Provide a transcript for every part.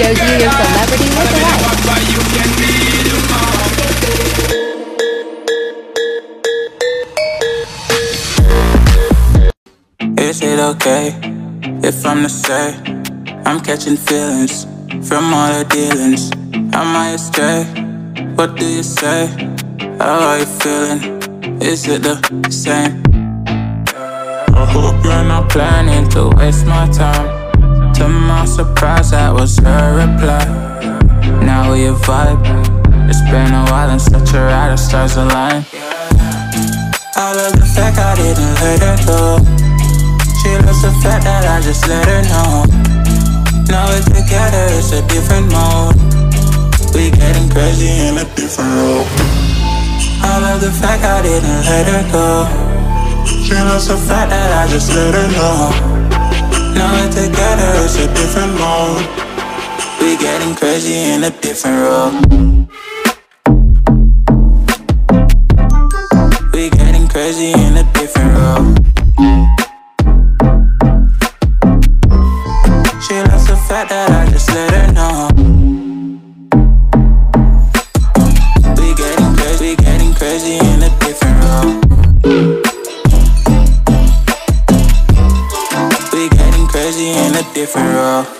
shows you your celebrity look-alike. Is it okay if I'm to say I'm catching feelings from all the dealings? Am I astray? What do you say? How are you feeling? Is it the same? I hope you're not planning to waste my time. Was her reply. Now we vibe. It's been a while and such a ride, the stars align. I love the fact I didn't let her go. She loves the fact that I just let her know. Now we're together, it's a different mode. We getting crazy in a different role. I love the fact I didn't let her go. She loves the fact that I just let her know. Now we're together, it's a different mode. We getting crazy in a different role. We getting crazy in a different role. She loves the fact that I just let her know. We getting crazy, we getting crazy in a different role. We getting crazy in a different role.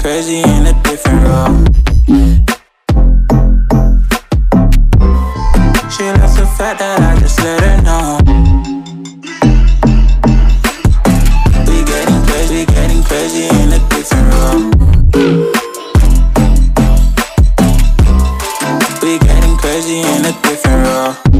Crazy in a different role. She loves the fact that I just let her know. We getting crazy, getting crazy in a different role. We getting crazy in a different role.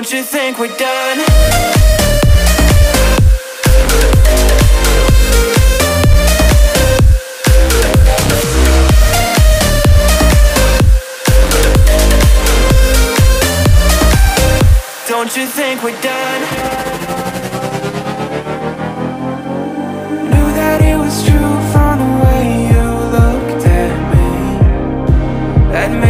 Don't you think we're done? Don't you think we're done? Knew that it was true from the way you looked at me. Admit.